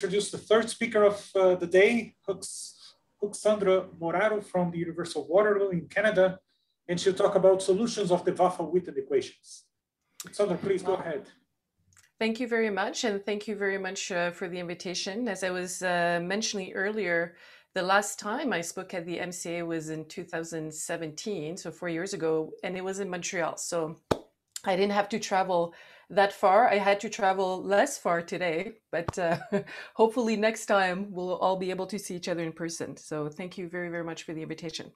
introduce the third speaker of uh, the day, Hux, Huxandra Moraru from the University of Waterloo in Canada, and she'll talk about solutions of the Vafa-Witten equations. Huxandra, please go ahead. Thank you very much, and thank you very much uh, for the invitation. As I was uh, mentioning earlier, the last time I spoke at the MCA was in 2017, so four years ago, and it was in Montreal. So I didn't have to travel that far. I had to travel less far today, but uh, hopefully next time we'll all be able to see each other in person. So thank you very, very much for the invitation.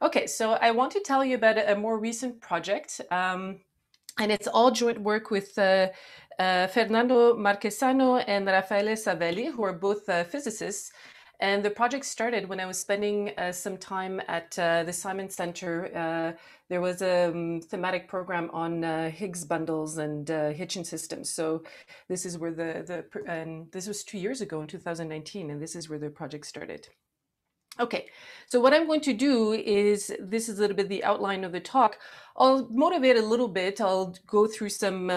Okay, so I want to tell you about a, more recent project, um, and it's all joint work with uh, uh, Fernando Marchesano and Raffaele Savelli, who are both uh, physicists. And the project started when I was spending uh, some time at uh, the Simons Center. Uh, there was a um, thematic program on uh, Higgs bundles and uh, Hitchin systems. So this is where the, the and this was two years ago in 2019, and this is where the project started. Okay, so what I'm going to do is, this is a little bit the outline of the talk. I'll motivate a little bit. I'll go through some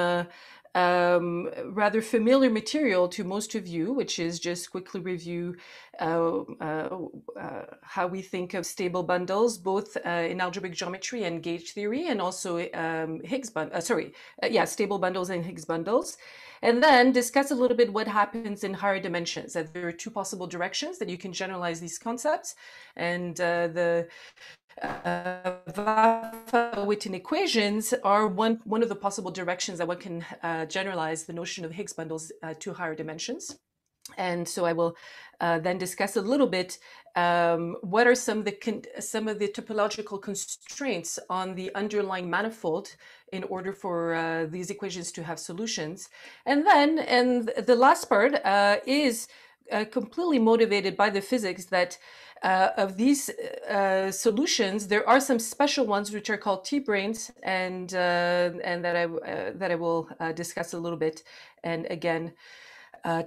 um, rather familiar material to most of you, which is just quickly review uh, uh, uh, how we think of stable bundles, both uh, in algebraic geometry and gauge theory, and also um, Higgs bundle. Uh, sorry, uh, yeah, stable bundles and Higgs bundles, and then discuss a little bit what happens in higher dimensions. That there are two possible directions that you can generalize these concepts, and the uh, Vafa-Witten equations are one, one of the possible directions that one can uh, generalize the notion of Higgs bundles uh, to higher dimensions. And so I will uh, then discuss a little bit um, what are some of the some of the topological constraints on the underlying manifold in order for uh, these equations to have solutions. And then, and the last part uh, completely motivated by the physics that uh, of these uh, solutions, there are some special ones which are called T-branes, and uh, and that I uh, that I will uh, discuss a little bit, and again.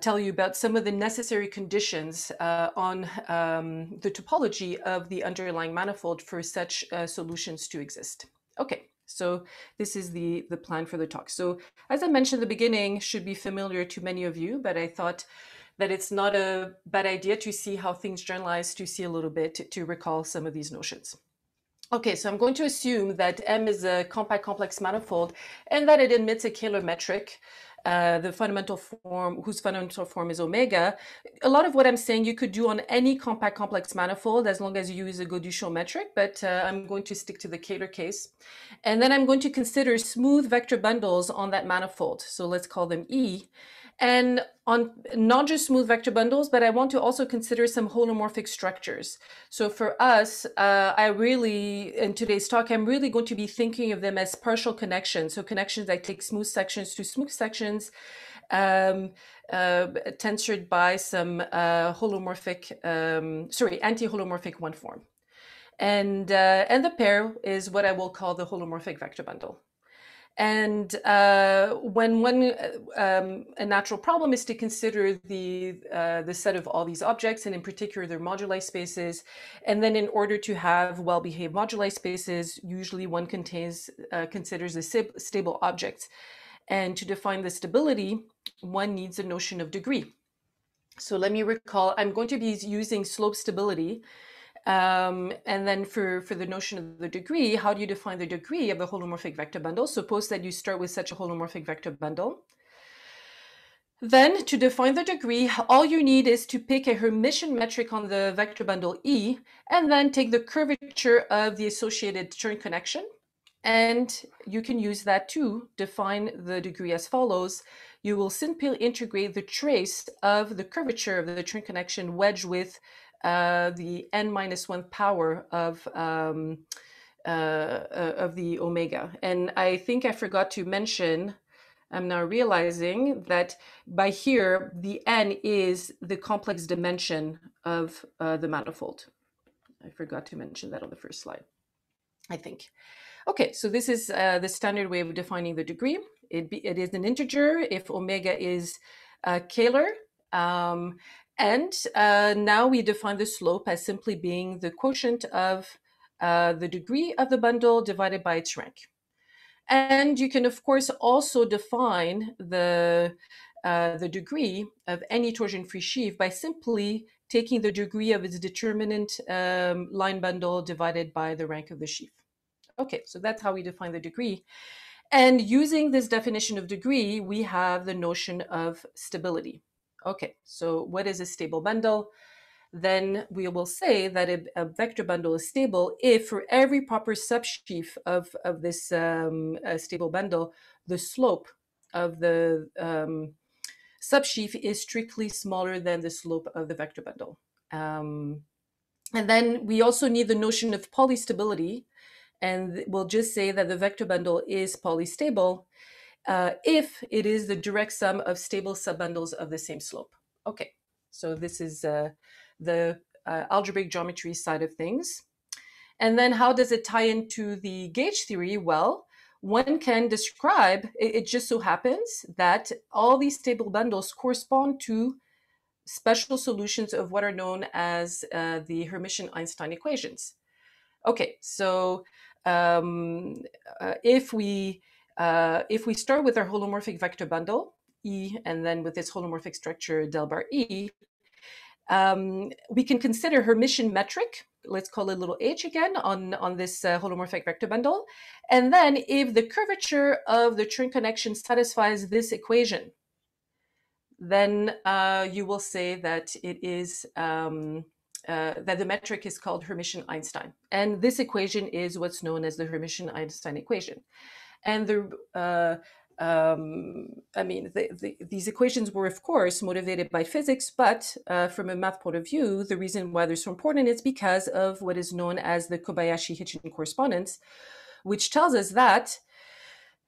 Tell you about some of the necessary conditions on um, the topology of the underlying manifold for such solutions to exist. Okay, so this is the, the plan for the talk. So as I mentioned at the beginning, should be familiar to many of you, but I thought that it's not a bad idea to see how things generalize, to see a little bit, to, to recall some of these notions. Okay, so I'm going to assume that M is a compact complex manifold and that it admits a Kähler metric, uh, the fundamental form, whose fundamental form is omega. A lot of what I'm saying you could do on any compact complex manifold as long as you use a Gauduchon metric, but uh, I'm going to stick to the Kähler case. And then I'm going to consider smooth vector bundles on that manifold. So let's call them E and on not just smooth vector bundles, but I want to also consider some holomorphic structures. So for us, uh, I really, in today's talk, I'm really going to be thinking of them as partial connections. So connections that take smooth sections to smooth sections, um, uh, tensored by some uh, holomorphic, um, sorry, anti-holomorphic one form. And, uh, and the pair is what I will call the holomorphic vector bundle. And uh, when one um, a natural problem is to consider the uh, the set of all these objects, and in particular their moduli spaces, and then in order to have well-behaved moduli spaces, usually one contains uh, considers the stable objects, and to define the stability, one needs a notion of degree. So let me recall, I'm going to be using slope stability um, and then for, for the notion of the degree, how do you define the degree of a holomorphic vector bundle? Suppose that you start with such a holomorphic vector bundle. Then to define the degree, all you need is to pick a Hermitian metric on the vector bundle E, and then take the curvature of the associated Chern connection. And you can use that to define the degree as follows. You will simply integrate the trace of the curvature of the Chern connection wedge with uh, the n minus one power of um, uh, uh, of the omega. And I think I forgot to mention. I'm now realizing that by here the n is the complex dimension of uh, the manifold. I forgot to mention that on the first slide. I think. Okay, so this is uh, the standard way of defining the degree. It, be, it is an integer if omega is uh, Kähler. Um, and uh, now we define the slope as simply being the quotient of uh, the degree of the bundle divided by its rank. And you can, of course, also define the uh, the degree of any torsion-free sheaf by simply taking the degree of its determinant um, line bundle divided by the rank of the sheaf. Okay, so that's how we define the degree. And using this definition of degree, we have the notion of stability. Okay, so what is a stable bundle? Then we will say that a, a vector bundle is stable if for every proper subsheaf of, of this um, stable bundle, the slope of the um, subsheaf is strictly smaller than the slope of the vector bundle. Um, and then we also need the notion of polystability, and we'll just say that the vector bundle is polystable uh, if it is the direct sum of stable subbundles of the same slope. Okay, so this is uh, the uh, algebraic geometry side of things. And then how does it tie into the gauge theory? Well, one can describe, it, it just so happens that all these stable bundles correspond to special solutions of what are known as uh, the Hermitian-Einstein equations. Okay, so um, uh, if we uh, if we start with our holomorphic vector bundle E, and then with its holomorphic structure del bar E, um, we can consider Hermitian metric. Let's call it little h again on on this uh, holomorphic vector bundle, and then if the curvature of the Chern connection satisfies this equation, then uh, you will say that it is um, uh, that the metric is called Hermitian-Einstein. And this equation is what's known as the Hermitian-Einstein equation. And the, uh, um, I mean, the, the, these equations were, of course, motivated by physics, but uh, from a math point of view, the reason why they're so important is because of what is known as the Kobayashi-Hitchin correspondence, which tells us that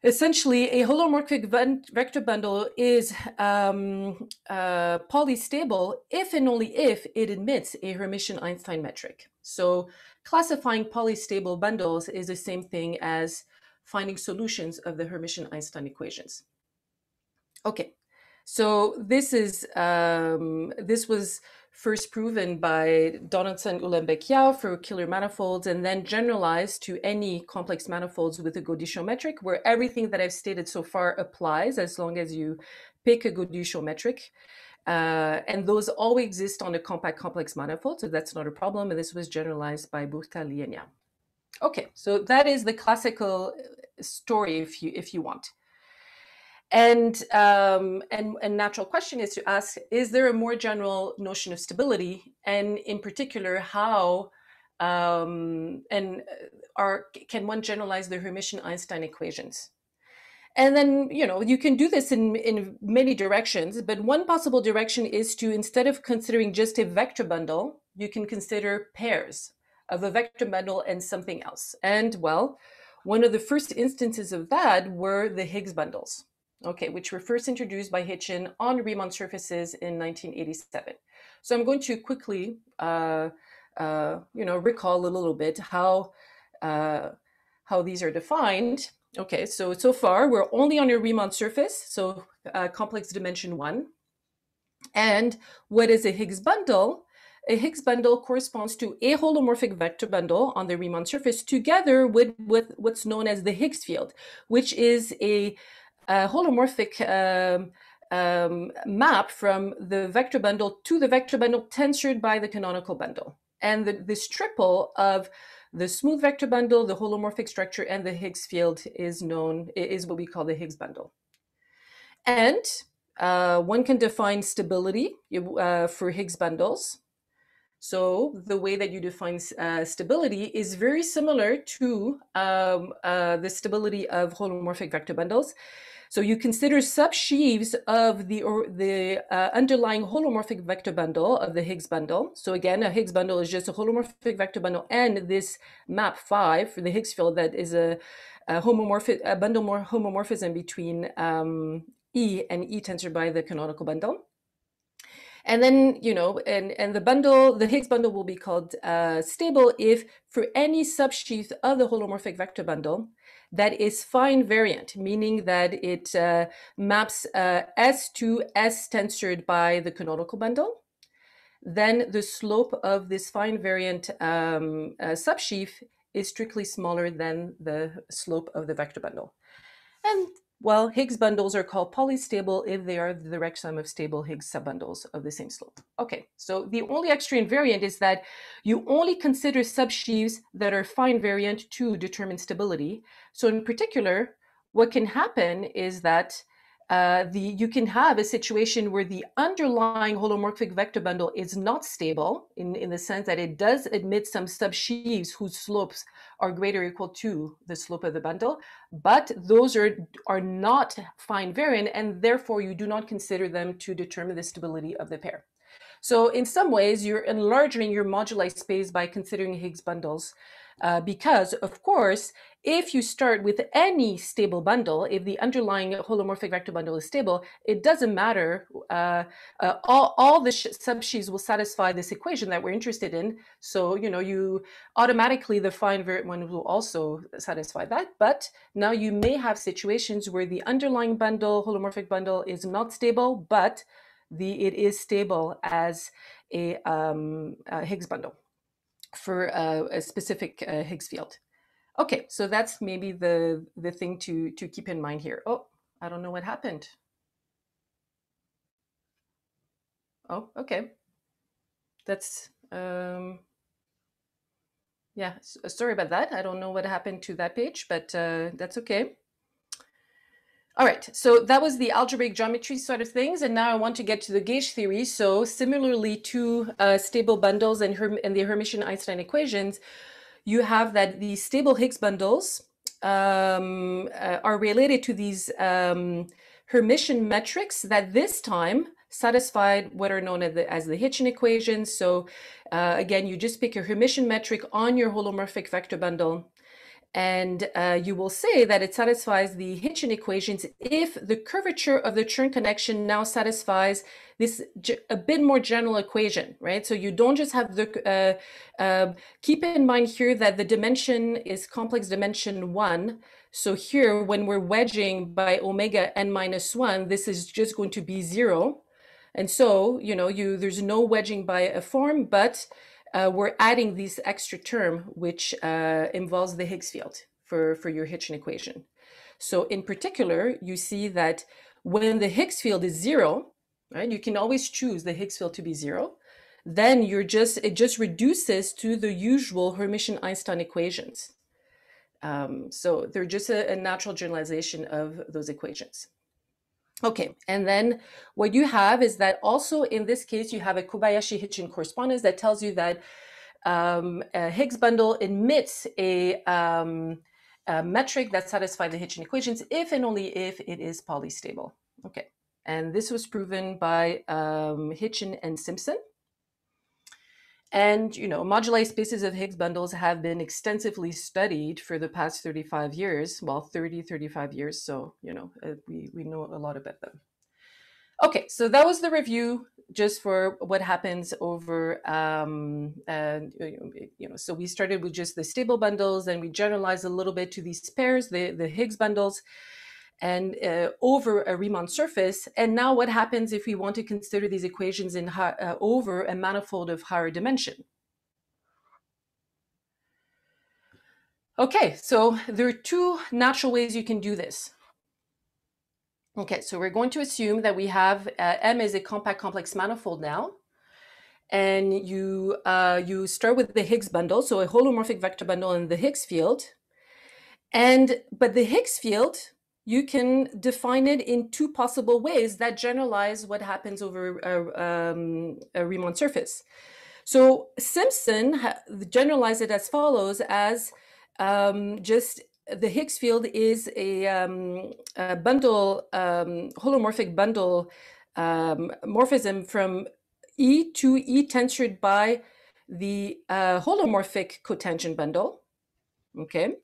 essentially a holomorphic vector bundle is um, uh, polystable if and only if it admits a Hermitian-Einstein metric. So classifying polystable bundles is the same thing as finding solutions of the Hermitian-Einstein equations. Okay, so this is um, this was first proven by Donaldson, Uhlenbeck, Yau for Kähler manifolds, and then generalized to any complex manifolds with a Gauduchon metric, where everything that I've stated so far applies as long as you pick a Gauduchon metric. Uh, and those always exist on a compact complex manifold, so that's not a problem. And this was generalized by Burta, Li, and Yau. Okay, so that is the classical story, if you if you want. And, um, and a natural question is to ask, is there a more general notion of stability? And in particular, how um, and uh, are, can one generalize the Hermitian-Einstein equations? And then, you know, you can do this in, in many directions, but one possible direction is to, instead of considering just a vector bundle, you can consider pairs of a vector bundle and something else. And well, one of the first instances of that were the Higgs bundles okay, which were first introduced by Hitchin on Riemann surfaces in 1987. So I'm going to quickly, uh, uh, you know, recall a little bit how uh, how these are defined. Okay, so so far we're only on a Riemann surface, so uh, complex dimension one. And what is a Higgs bundle? A Higgs bundle corresponds to a holomorphic vector bundle on the Riemann surface together with, with what's known as the Higgs field, which is a a holomorphic um, um, map from the vector bundle to the vector bundle tensored by the canonical bundle. And the, this triple of the smooth vector bundle, the holomorphic structure, and the Higgs field is known, is what we call the Higgs bundle. And uh, one can define stability uh, for Higgs bundles. So the way that you define uh, stability is very similar to um, uh, the stability of holomorphic vector bundles. So you consider subsheaves of the or the uh, underlying holomorphic vector bundle of the Higgs bundle. So again, a Higgs bundle is just a holomorphic vector bundle and this map five for the Higgs field that is a, a homomorphic a bundle more homomorphism between um, E and E tensor by the canonical bundle. And then, you know, and, and the bundle, the Higgs bundle will be called uh, stable if for any subsheaf of the holomorphic vector bundle, that is phi invariant, meaning that it uh, maps uh, S to S tensored by the canonical bundle. Then the slope of this phi invariant um, uh, subsheaf is strictly smaller than the slope of the vector bundle. And well, Higgs bundles are called polystable if they are the direct sum of stable Higgs subbundles of the same slope. Okay, so the only extra invariant is that you only consider subsheaves that are phi invariant to determine stability. So in particular, what can happen is that uh, the you can have a situation where the underlying holomorphic vector bundle is not stable in, in the sense that it does admit some subsheaves whose slopes are greater or equal to the slope of the bundle, but those are, are not phi invariant and therefore you do not consider them to determine the stability of the pair. So in some ways, you're enlarging your moduli space by considering Higgs bundles uh, because, of course, if you start with any stable bundle, if the underlying holomorphic vector bundle is stable, it doesn't matter. Uh, uh, all, all the subsheaves will satisfy this equation that we're interested in. So, you know, you automatically, the phi invariant one will also satisfy that. But now you may have situations where the underlying bundle, holomorphic bundle is not stable, but the it is stable as a, um, a Higgs bundle for a, a specific uh, Higgs field. Okay, so that's maybe the the thing to to keep in mind here. Oh, I don't know what happened. Oh, okay. That's um yeah, sorry about that. I don't know what happened to that page, but uh, that's okay. All right, so that was the algebraic geometry sort of things, and now I want to get to the gauge theory. So similarly to uh, stable bundles and, and the Hermitian-Einstein equations, you have that these stable Higgs bundles um, uh, are related to these um, Hermitian metrics that this time satisfied what are known as the, as the Hitchin equations. So uh, again, you just pick a Hermitian metric on your holomorphic vector bundle and uh, you will say that it satisfies the Hitchin equations if the curvature of the Chern connection now satisfies this a bit more general equation, right? So you don't just have the, uh, uh, keep in mind here that the dimension is complex dimension one. So here, when we're wedging by omega n minus one, this is just going to be zero. And so, you know, you there's no wedging by a form, but uh, we're adding this extra term, which uh, involves the Higgs field for, for your Hitchin equation. So in particular, you see that when the Higgs field is zero, right, you can always choose the Higgs field to be zero, then you're just, it just reduces to the usual Hermitian-Einstein equations. Um, so they're just a, a natural generalization of those equations. Okay, and then what you have is that also in this case, you have a Kobayashi Hitchin correspondence that tells you that um, a Higgs bundle emits a, um, a, metric that satisfies the Hitchin equations if and only if it is polystable. Okay, and this was proven by um, Hitchin and Simpson. And, you know, moduli spaces of Higgs bundles have been extensively studied for the past 35 years, well, 30, 35 years. So, you know, uh, we, we know a lot about them. Okay, so that was the review just for what happens over, um, and, you know, so we started with just the stable bundles and we generalized a little bit to these pairs, the, the Higgs bundles and uh, over a Riemann surface. And now what happens if we want to consider these equations in uh, over a manifold of higher dimension? Okay, so there are two natural ways you can do this. Okay, so we're going to assume that we have uh, M is a compact complex manifold now. And you, uh, you start with the Higgs bundle, so a holomorphic vector bundle in the Higgs field. And, but the Higgs field you can define it in two possible ways that generalize what happens over a, um, a Riemann surface. So Simpson generalized it as follows as um, just the Higgs field is a, um, a bundle, um, holomorphic bundle um, morphism from E to E tensored by the uh, holomorphic cotangent bundle. Okay.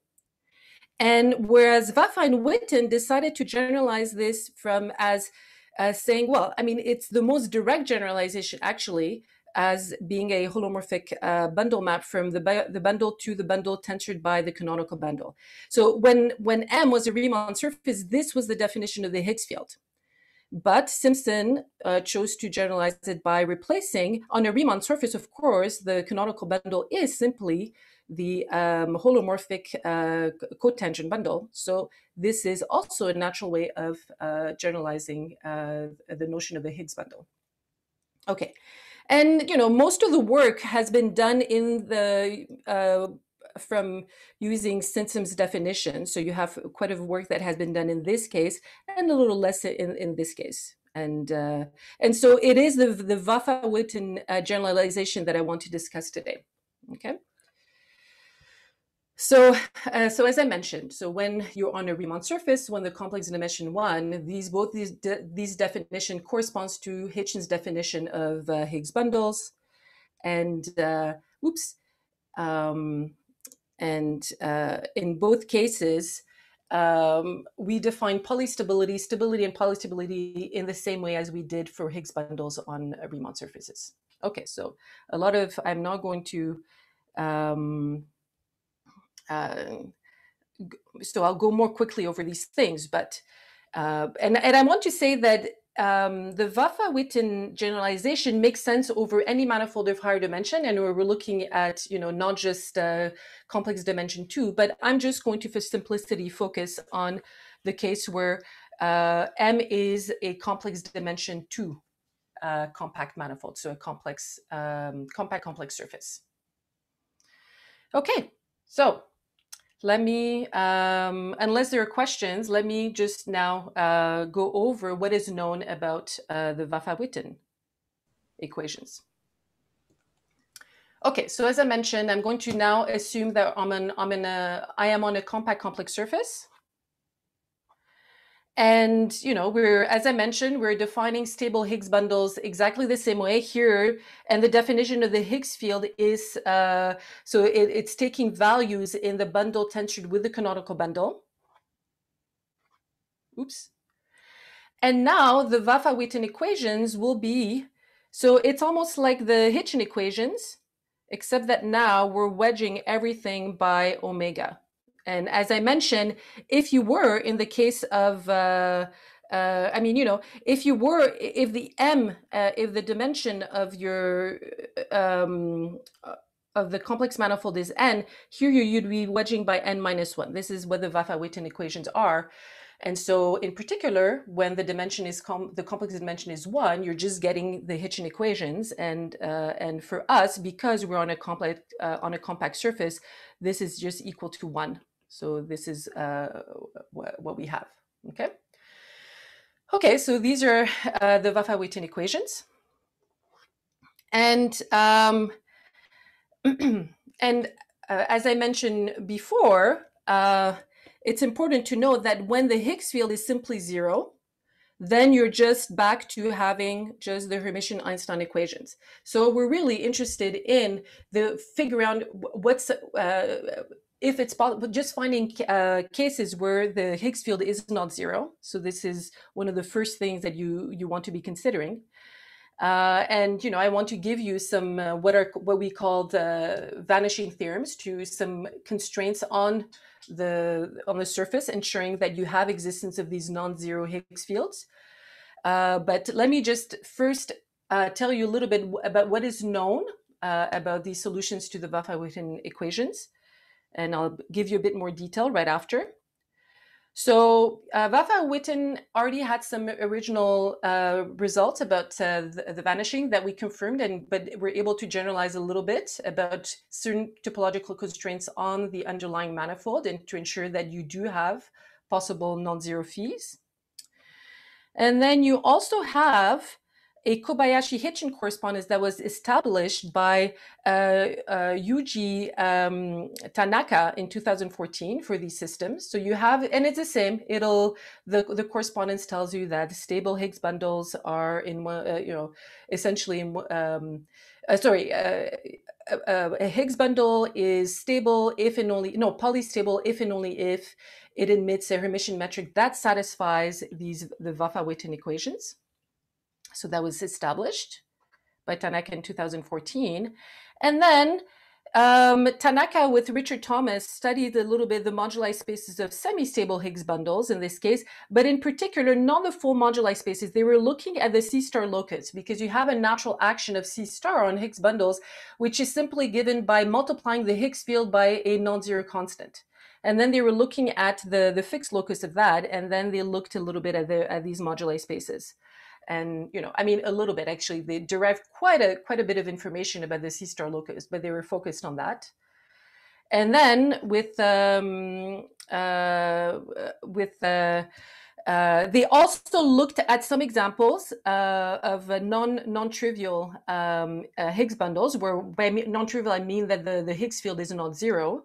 And whereas Vafa and Witten decided to generalize this from as, as saying, well, I mean, it's the most direct generalization actually as being a holomorphic uh, bundle map from the, the bundle to the bundle tensored by the canonical bundle. So when, when M was a Riemann surface, this was the definition of the Higgs field. But Simpson uh, chose to generalize it by replacing on a Riemann surface, of course, the canonical bundle is simply the um, holomorphic uh, cotangent bundle. So this is also a natural way of uh, generalizing uh, the notion of the Higgs bundle. Okay, and you know most of the work has been done in the uh, from using Simpson's definition. So you have quite a work that has been done in this case, and a little less in, in this case. And uh, and so it is the the Vafa-Witten uh, generalization that I want to discuss today. Okay. So, uh, so as I mentioned, so when you're on a Riemann surface, when the complex dimension one, these both these de these definition corresponds to Hitchin's definition of uh, Higgs bundles, and uh, oops, um, and uh, in both cases, um, we define polystability, stability, and polystability in the same way as we did for Higgs bundles on uh, Riemann surfaces. Okay, so a lot of I'm not going to. Um, uh, so I'll go more quickly over these things, but uh, and and I want to say that um, the Vafa-Witten generalization makes sense over any manifold of higher dimension, and we're, we're looking at you know not just uh, complex dimension two, but I'm just going to, for simplicity, focus on the case where uh, M is a complex dimension two uh, compact manifold, so a complex um, compact complex surface. Okay, so let me, um, unless there are questions, let me just now uh, go over what is known about uh, the Vafa-Witten equations. Okay, so as I mentioned, I'm going to now assume that I'm, an, I'm in a, I am on a compact complex surface. And, you know, we're, as I mentioned, we're defining stable Higgs bundles exactly the same way here. And the definition of the Higgs field is, uh, so it, it's taking values in the bundle tensored with the canonical bundle. Oops. And now the Vafa-Witten equations will be, so it's almost like the Hitchin equations, except that now we're wedging everything by omega. And as I mentioned, if you were in the case of, uh, uh, I mean, you know, if you were, if the m, uh, if the dimension of your um, of the complex manifold is n, here you'd be wedging by n minus one. This is what the Vafa-Witten equations are. And so in particular, when the dimension is com the complex dimension is one, you're just getting the Hitchin equations. And uh, and for us, because we're on a complex uh, on a compact surface, this is just equal to one. So this is uh, what we have, okay? Okay, so these are uh, the Vafa-Witten equations. And, um, and uh, as I mentioned before, uh, it's important to note that when the Higgs field is simply zero, then you're just back to having just the Hermitian-Einstein equations. So we're really interested in the figure out what's uh, if it's possible, just finding uh, cases where the Higgs field is not zero. So this is one of the first things that you you want to be considering. Uh, and you know, I want to give you some uh, what are what we call the vanishing theorems to some constraints on the on the surface, ensuring that you have existence of these non-zero Higgs fields. Uh, but let me just first uh, tell you a little bit about what is known uh, about these solutions to the Vafa-Witten equations and I'll give you a bit more detail right after. So uh, Vafa-Witten already had some original uh, results about uh, the, the, vanishing that we confirmed, and but we're able to generalize a little bit about certain topological constraints on the underlying manifold, and to ensure that you do have possible non-zero phis. And then you also have a Kobayashi Hitchin correspondence that was established by uh, uh, Yuji um, Tanaka in 2014 for these systems. So you have, and it's the same. It'll the the correspondence tells you that stable Higgs bundles are in uh, you know essentially um, uh, sorry. Uh, uh, a Higgs bundle is stable if and only no polystable if and only if it admits a Hermitian metric that satisfies these the Vafa-Witten equations. So that was established by Tanaka in 2014. And then Um, Tanaka with Richard Thomas studied a little bit the moduli spaces of semi-stable Higgs bundles in this case, but in particular, not the full moduli spaces. They were looking at the C star locus because you have a natural action of C star on Higgs bundles, which is simply given by multiplying the Higgs field by a non-zero constant. And then they were looking at the, the fixed locus of that, and then they looked a little bit at, the, at these moduli spaces and you know i mean a little bit actually. They derived quite a quite a bit of information about the c star locus but they were focused on that. And then with um, uh, with uh, uh, they also looked at some examples uh, of non non-trivial um, uh, Higgs bundles, where by non-trivial I mean that the, the Higgs field is not zero,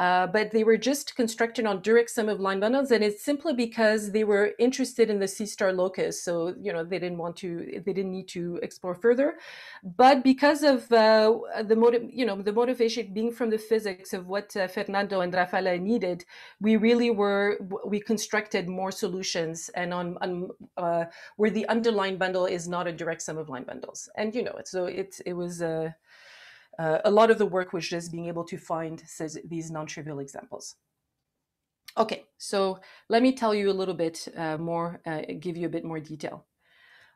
uh, but they were just constructed on direct sum of line bundles, and it's simply because they were interested in the C star locus. So you know they didn't want to, they didn't need to explore further. But because of uh, the motive, you know, the motivation being from the physics of what uh, Fernando and Raffaele needed, we really were we constructed more solutions, and on, on uh, where the underlying bundle is not a direct sum of line bundles, and you know, it. so it it was. Uh, uh, a lot of the work was just being able to find says, these non-trivial examples. Okay, so let me tell you a little bit uh, more, uh, give you a bit more detail.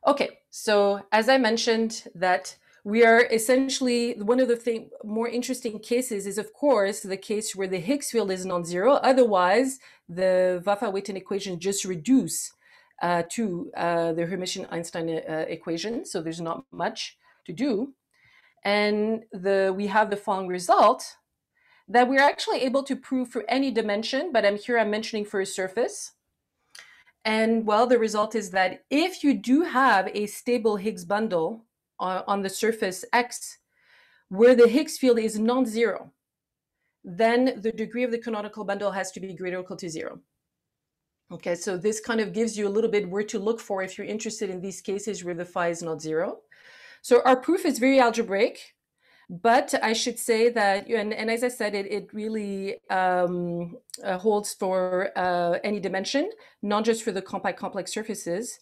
Okay, so as I mentioned that we are essentially, one of the thing, more interesting cases is of course the case where the Higgs field is non-zero. Otherwise, the Vafa-Witten equation just reduce uh, to uh, the Hermitian-Einstein uh, equation. So there's not much to do. And the, we have the following result that we're actually able to prove for any dimension, but I'm here I'm mentioning for a surface. And well, the result is that if you do have a stable Higgs bundle on, on the surface X, where the Higgs field is non-zero, then the degree of the canonical bundle has to be greater or equal to zero. Okay, so this kind of gives you a little bit where to look for if you're interested in these cases where the phi is not zero. So our proof is very algebraic, but I should say that, and, and as I said, it, it really um, uh, holds for uh, any dimension, not just for the compact complex surfaces.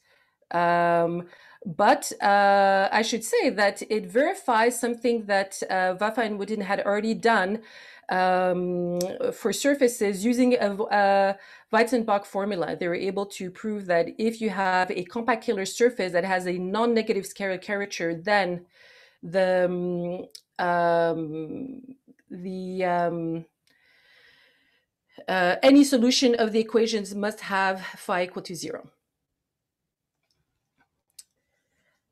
Um, but uh, I should say that it verifies something that uh, Vafa and Witten had already done um, for surfaces using a, a Weitzenböck formula. They were able to prove that if you have a compact Kähler surface that has a non-negative scalar curvature, then the um, um, the um, uh, any solution of the equations must have phi equal to zero.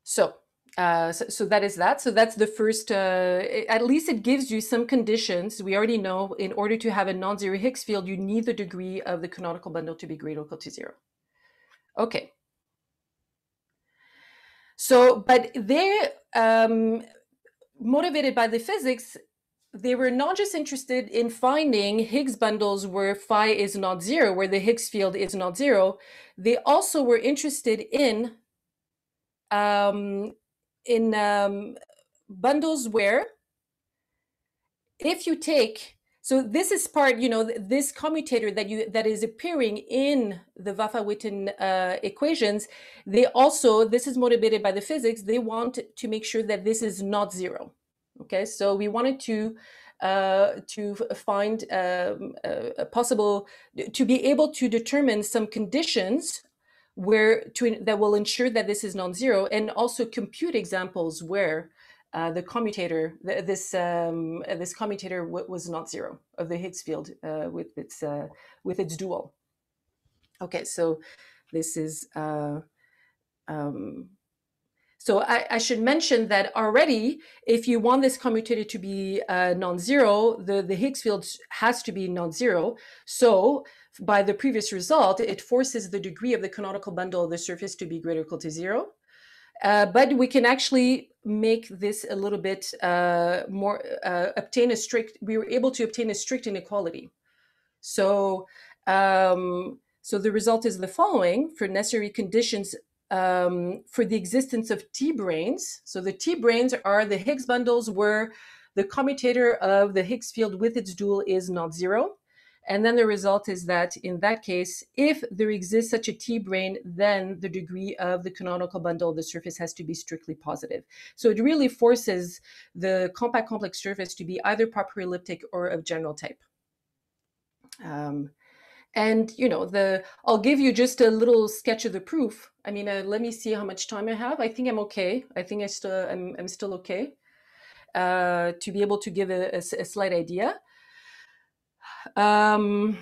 So uh, so, so, that is that. So that's the first, uh, at least it gives you some conditions. We already know in order to have a non-zero Higgs field, you need the degree of the canonical bundle to be greater or equal to zero. Okay. So, but they're um, motivated by the physics. They were not just interested in finding Higgs bundles where phi is not zero, where the Higgs field is not zero. They also were interested in um, in um, bundles where if you take so this is part you know this commutator that you that is appearing in the Vafa-Witten uh, equations they also this is motivated by the physics they want to make sure that this is not zero. Okay so we wanted to uh, to find um, possible to be able to determine some conditions where to that will ensure that this is non-zero and also compute examples where uh, the commutator this um, this commutator was not zero of the Higgs field uh, with its uh, with its dual. Okay, so this is uh, um, so I, I, should mention that already, if you want this commutator to be uh, non-zero, the, the Higgs field has to be non-zero. So by the previous result, it forces the degree of the canonical bundle of the surface to be greater or equal to zero. Uh, but we can actually make this a little bit uh, more, uh, obtain a strict, we were able to obtain a strict inequality. So, um, so the result is the following for necessary conditions um, for the existence of T-branes. So the T-branes are the Higgs bundles where the commutator of the Higgs field with its dual is not zero. And then the result is that in that case, if there exists such a T-brane, then the degree of the canonical bundle of the surface has to be strictly positive. So it really forces the compact complex surface to be either proper elliptic or of general type. Um, and you know the i'll give you just a little sketch of the proof. I mean uh, let me see how much time i have. I think i'm okay. I think i still i'm, I'm still okay uh, to be able to give a, a, a slight idea. Um,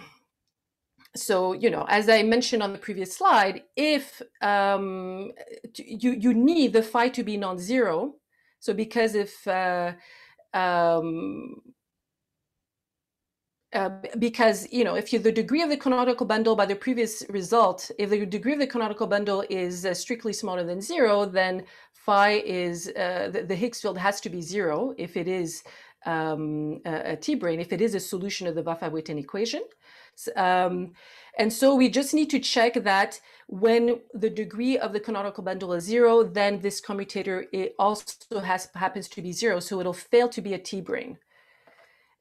so you know as i mentioned on the previous slide if um, you you need the phi to be non-zero. So because if uh, um, uh, because you know if you the degree of the canonical bundle by the previous result if the degree of the canonical bundle is uh, strictly smaller than zero then phi is uh, the, the, higgs field has to be zero if it is um, a, a t-brane if it is a solution of the Vafa-Witten equation. Um, and so we just need to check that when the degree of the canonical bundle is zero then this commutator it also has happens to be zero so it'll fail to be a t-brane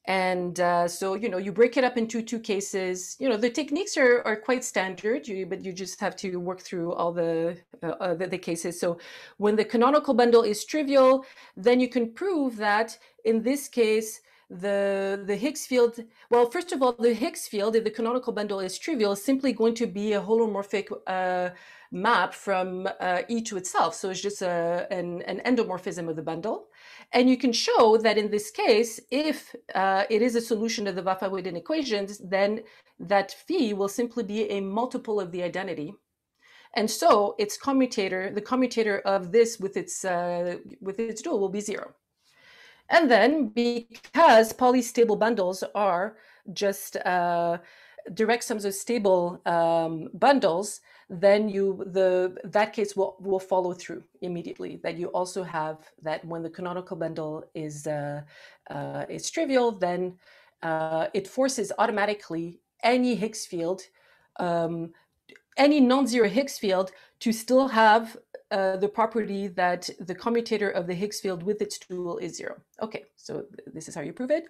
and uh, so, you know, you break it up into two cases. You know, the techniques are, are quite standard, you, but you just have to work through all the, uh, uh, the, the cases. So when the canonical bundle is trivial, then you can prove that in this case, the the Higgs field, well, first of all, the Higgs field, if the canonical bundle is trivial, is simply going to be a holomorphic uh, map from uh, E to itself. So it's just a, an, an endomorphism of the bundle. And you can show that in this case, if uh, it is a solution of the Vafa-Witten equations, then that phi will simply be a multiple of the identity. And so its commutator, the commutator of this with its, uh, with its dual will be zero. And then because polystable bundles are just uh, direct sums of stable um, bundles, then you the that case will will follow through immediately. That you also have that when the canonical bundle is uh, uh, is trivial, then uh, it forces automatically any Higgs field, um, any non-zero Higgs field, to still have uh, the property that the commutator of the Higgs field with its dual is zero. Okay, so th this is how you prove it.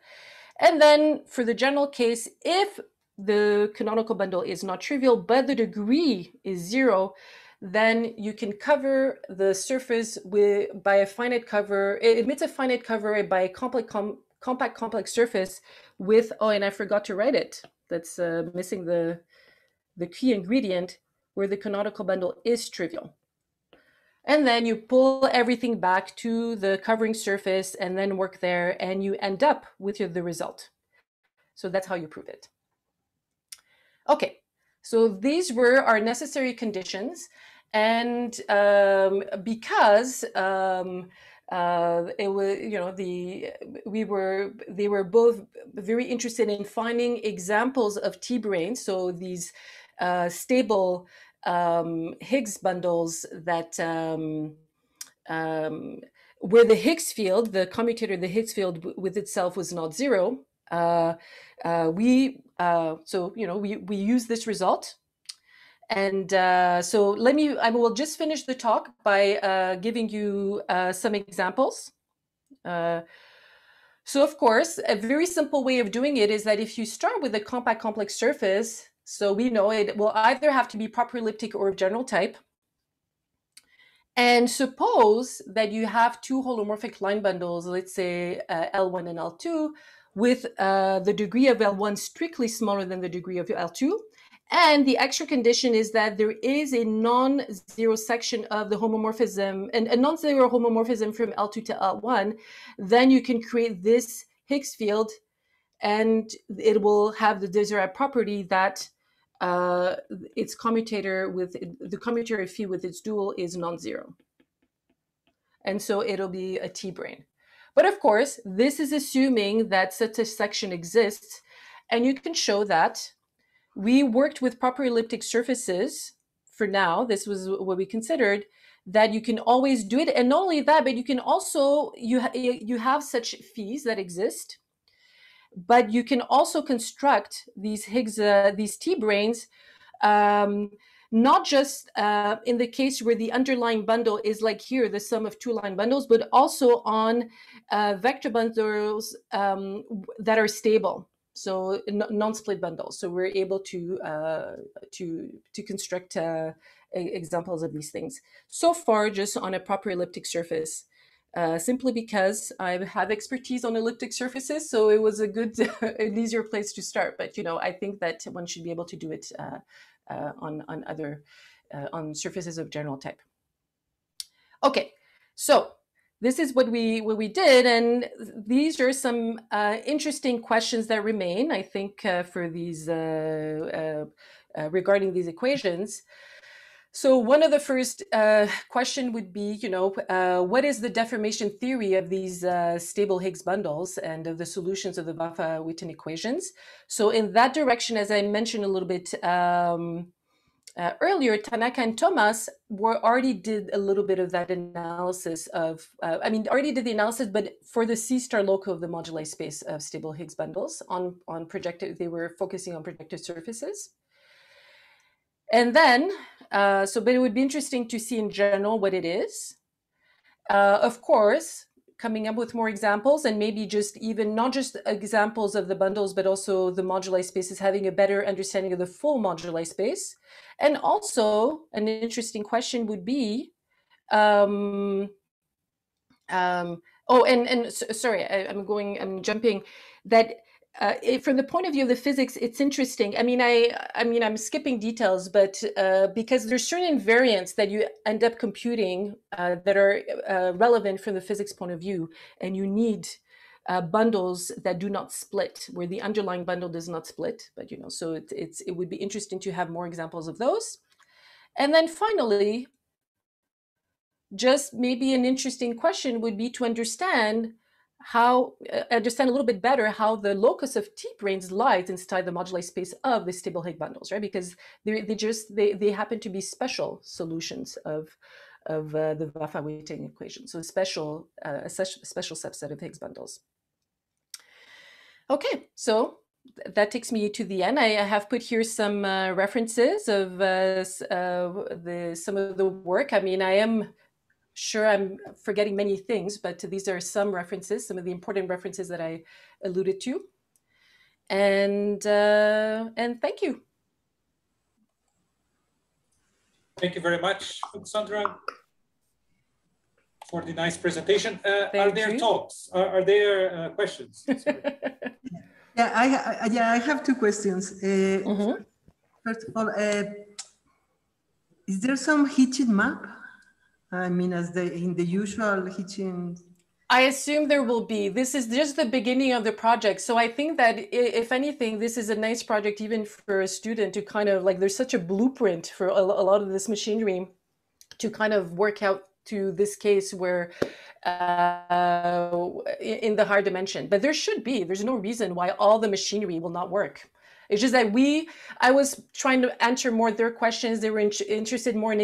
And then for the general case, if the canonical bundle is not trivial, but the degree is zero, then you can cover the surface with by a finite cover. It emits a finite cover by a complex com, compact complex surface with oh, and I forgot to write it. That's uh, missing the the key ingredient where the canonical bundle is trivial. And then you pull everything back to the covering surface and then work there, and you end up with your, the result. So that's how you prove it. Okay, so these were our necessary conditions. And um, because um, uh, it was, you know, the we were they were both very interested in finding examples of T-branes, so these uh, stable um, Higgs bundles that um, um, where the Higgs field, the commutator, the Higgs field with itself was not zero. Uh, uh, we uh, so you know we we use this result, and uh, so let me I will just finish the talk by uh, giving you uh, some examples. so of course, a very simple way of doing it is that if you start with a compact complex surface, so we know it will either have to be proper elliptic or of general type. And suppose that you have two holomorphic line bundles, let's say uh, L1 and L2, with uh, the degree of L1 strictly smaller than the degree of L2. And the extra condition is that there is a non-zero section of the homomorphism and a non-zero homomorphism from L2 to L1, then you can create this Higgs field and it will have the desired property that uh, its commutator with the commutator phi with its dual is non-zero. And so it'll be a T-brane. But of course, this is assuming that such a section exists. And you can show that we worked with proper elliptic surfaces for now. This was what we considered that you can always do it. And not only that, but you can also, you, ha you have such phis that exist, but you can also construct these Higgs, uh, these T-branes um, not just uh, in the case where the underlying bundle is like here, the sum of two line bundles, but also on uh, vector bundles um, that are stable. so non-split bundles. So we're able to uh, to to construct uh, examples of these things. So far, just on a proper elliptic surface, uh, simply because I have expertise on elliptic surfaces, so it was a good, an easier place to start. But you know, I think that one should be able to do it uh, uh, on on other uh, on surfaces of general type. Okay, so this is what we what we did, and these are some uh, interesting questions that remain. I think uh, for these regarding these equations. So one of the first uh, question would be, you know, uh, what is the deformation theory of these uh, stable Higgs bundles and of the solutions of the Vafa-Witten equations? So in that direction, as I mentioned a little bit um, uh, earlier, Tanaka and Thomas were already did a little bit of that analysis of, uh, I mean, already did the analysis, but for the C star loco of the moduli space of stable Higgs bundles on on projected, they were focusing on projective surfaces. And then, uh, so, but it would be interesting to see in general what it is. Uh, of course, coming up with more examples and maybe just even not just examples of the bundles, but also the moduli spaces, having a better understanding of the full moduli space. And also, an interesting question would be, um, um, oh, and and sorry, I, I'm going, I'm jumping. That uh, from the point of view of the physics, it's interesting. I mean, I, I mean, I'm skipping details, but uh, because there's certain invariants that you end up computing uh, that are uh, relevant from the physics point of view, and you need uh, bundles that do not split, where the underlying bundle does not split. But you know, so it, it's it would be interesting to have more examples of those. And then finally, just maybe an interesting question would be to understand how uh, understand a little bit better how the locus of T branes lies inside the moduli space of the stable Higgs bundles, right? Because they they just they they happen to be special solutions of of uh, the Vafa-Witten equation, so special uh, a special subset of Higgs bundles. Okay, so that takes me to the end. I have put here some uh, references of uh, uh, the some of the work. I mean, I am sure I'm forgetting many things, but these are some references, some of the important references that I alluded to. And uh, and thank you. Thank you very much, Sandra, for the nice presentation. Uh, are there you. talks? Are, are there uh, questions? yeah, I, I, yeah I have two questions. Mm -hmm. First of all, uh, is there some Hitchin map I mean, as the in the usual Hitchin. I assume there will be. This is just the beginning of the project. So I think that if anything, this is a nice project even for a student to kind of like, there's such a blueprint for a, lot of this machinery to kind of work out to this case where uh, in the higher dimension. But there should be, there's no reason why all the machinery will not work. It's just that we, I was trying to answer more their questions. They were in, interested more in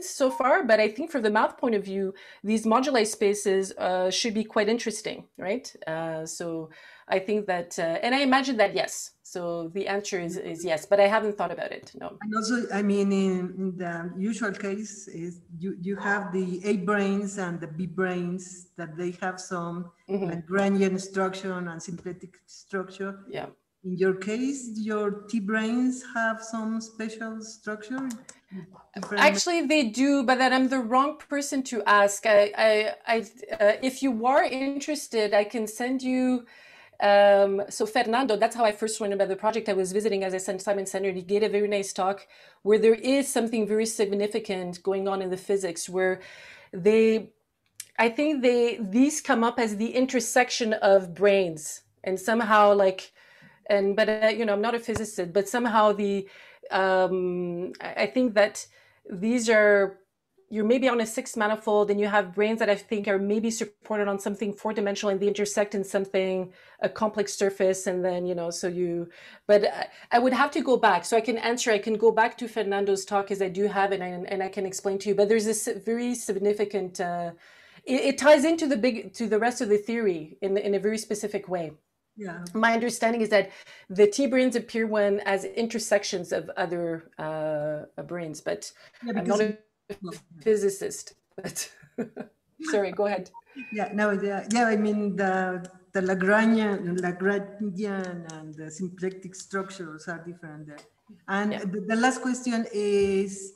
so far, but I think from the math point of view, these moduli spaces uh, should be quite interesting, right? Uh, so I think that, uh, and I imagine that yes. So the answer is, is yes, but I haven't thought about it. No. And also, I mean, in, in the usual case, is you you have the A branes and the B branes that they have some mm -hmm. Lagrangian structure and symplectic structure. Yeah. In your case, your T branes have some special structure. Actually, they do, but then I'm the wrong person to ask. I, I, I uh, if you are interested, I can send you. Um, so Fernando, that's how I first learned about the project. I was visiting, as I said, Simons Center. He gave a very nice talk where there is something very significant going on in the physics, where they, I think they these come up as the intersection of branes, and somehow like, and but uh, you know, I'm not a physicist, but somehow the um, I think that these are you're maybe on a six manifold and you have branes that I think are maybe supported on something four dimensional and they intersect in something, a complex surface. And then, you know, so you, but I would have to go back. So I can answer, I can go back to Fernando's talk as I do have it and, and I can explain to you, but there's this very significant, uh, it, it ties into the big, to the rest of the theory in, in a very specific way. Yeah. My understanding is that the T branes appear when as intersections of other uh, branes, but yeah, I'm not a physicist. But Sorry, go ahead. Yeah, no, yeah, yeah, I mean, the, the Lagrangian, Lagrangian and the symplectic structures are different there. And Yeah. the, the last question is,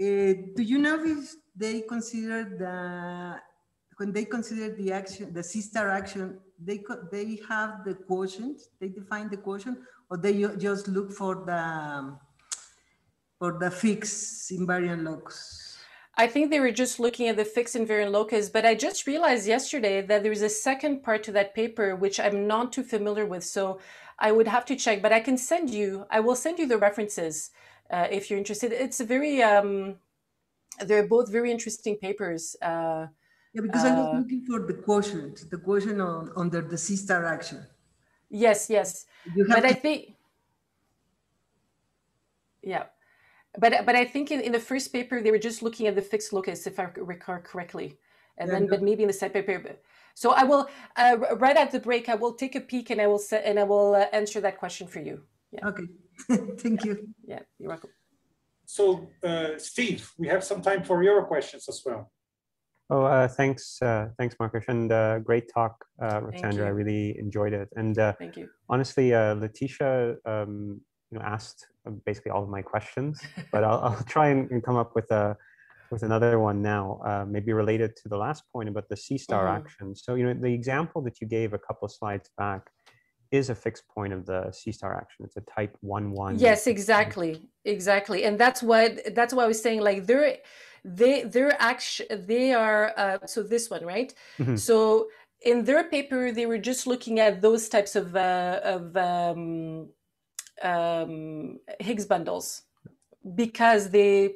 uh, do you know if they consider the, when they consider the action, the C-star action, they, they have the quotient, they define the quotient, or they just look for the, for the fixed invariant locus? I think they were just looking at the fixed invariant locus, but I just realized yesterday that there is a second part to that paper which I'm not too familiar with. So I would have to check, but I can send you, I will send you the references uh, if you're interested. It's a very, um, they're both very interesting papers. Uh, Yeah, because I was Uh, looking for the quotient, the quotient on, under the C-star action. yes, yes. You have but I think, yeah, but but I think in, in the first paper they were just looking at the fixed locus, if I recall correctly, and Yeah, then no. but maybe in the second paper. So I will uh, right at the break. I will take a peek and I will set and I will uh, answer that question for you. okay, thank you. Yeah, you're welcome. So, uh, Steve, we have some time for your questions as well. Oh, uh, thanks, uh, thanks, Marcus, and uh, great talk, uh, Ruxandra. I really enjoyed it. And uh, Thank you. honestly, uh, Letitia, um, you know, asked uh, basically all of my questions, but I'll, I'll try and, and come up with a with another one now, uh, maybe related to the last point about the C star Mhm. action. So, you know, the example that you gave a couple of slides back is a fixed point of the C star action. It's a type one one. Yes, exactly, exactly, and that's what that's why I was saying. Like they're they they're actually they are uh, so this one right. Mhm. So in their paper, they were just looking at those types of uh, of um, um, Higgs bundles because they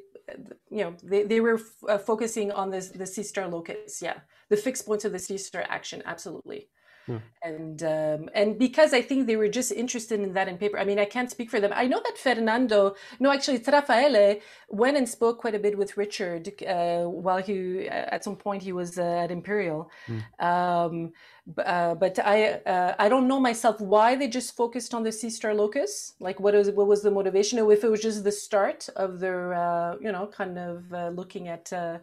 you know they, they were f- uh, focusing on this the C star locus. Yeah, the fixed points of the C star action. Absolutely Hmm. and um, and because I think they were just interested in that in paper. I mean, I can't speak for them. I know that Fernando, no, actually, it's Raffaele went and spoke quite a bit with Richard uh, while he at some point he was uh, at Imperial. Um, b- uh, but I uh, I don't know myself why they just focused on the C star locus. Like, what was what was the motivation, or if it was just the start of their uh, you know kind of uh, looking at uh,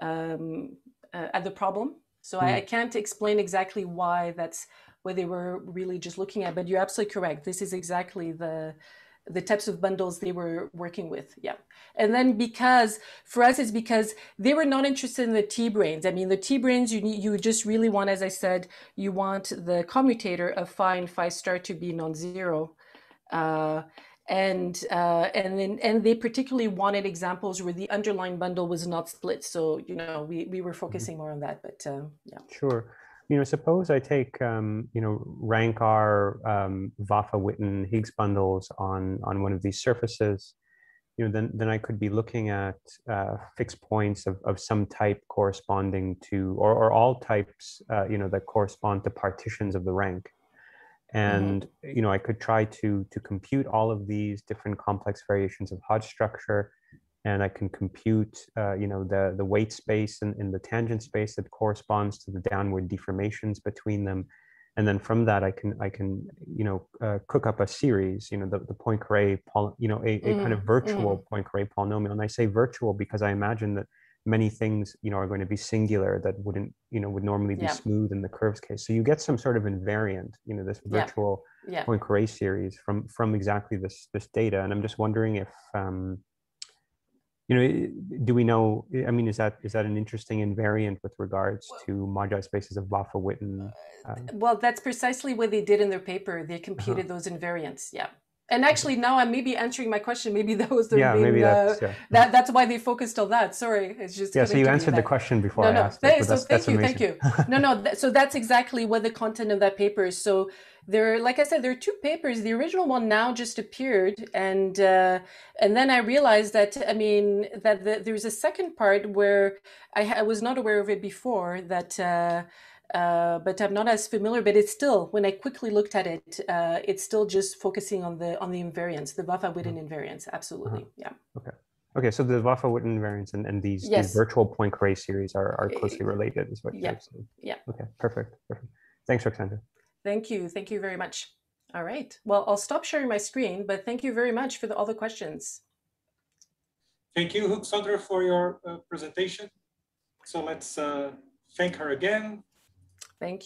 um, uh, at the problem. So I, I can't explain exactly why that's what they were really just looking at. But you're absolutely correct. This is exactly the the types of bundles they were working with. Yeah. And then because for us, it's because they were not interested in the T branes. I mean, the T branes, you need, you just really want, as I said, you want the commutator of phi and phi star to be non-zero. Uh, and uh, and then and they particularly wanted examples where the underlying bundle was not split. So you know we we were focusing more on that. But uh, yeah, Sure. You know, suppose I take um, you know rank R um, Vafa-Witten Higgs bundles on on one of these surfaces. You know, then then I could be looking at uh, fixed points of, of some type corresponding to, or, or all types, uh, you know, that correspond to partitions of the rank. And you know, I could try to to compute all of these different complex variations of Hodge structure, and I can compute, uh, you know, the the weight space and in, the tangent space that corresponds to the downward deformations between them, and then from that I can I can you know uh, cook up a series, you know, the the Poincare, poly, you know, a, a kind of Mhm, virtual Poincare polynomial, and I say virtual because I imagine that many things you know are going to be singular that wouldn't you know would normally be Yeah. smooth in the curves case. So you get some sort of invariant, you know, this virtual yeah. Poincare series from from exactly this this data, and I'm just wondering if um, you know, do we know? I mean, is that is that an interesting invariant with regards to moduli spaces of Vafa-Witten? Uh, Well, that's precisely what they did in their paper. They computed those invariants. Yeah. And actually, now I'm maybe answering my question. Maybe that was the yeah, main, maybe uh, that's yeah. that that's why they focused on that. Sorry, it's just Yeah, so you answered the question before No, I no. asked it, so thank you, thank you. No, no. th- so that's exactly what the content of that paper is. So there, like I said, there are two papers. The original one now just appeared, and uh, and then I realized that I mean that the, there's a second part where I, ha- I was not aware of it before. That. Uh, uh, but I'm not as familiar. But it's still, when I quickly looked at it, uh, it's still just focusing on the on the invariance, the Vafa-Witten invariance. Absolutely, yeah. Okay, Okay, so the Vafa-Witten invariants and, and these, Yes. these virtual Poincare series are, are closely Uh, related, is what yeah, you're saying. yeah. Okay, perfect, perfect. Thanks, Ruxandra. Thank you. Thank you very much. All right. Well, I'll stop sharing my screen, but thank you very much for the, all the questions. Thank you, Sandra, for your uh, presentation. So let's uh, thank her again. Thank